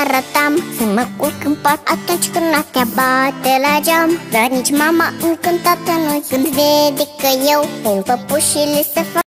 aratam Să mă culc în pat atunci când noaptea bate la geam. Dar nici mama încântată nu când vede că eu În păpușile se fac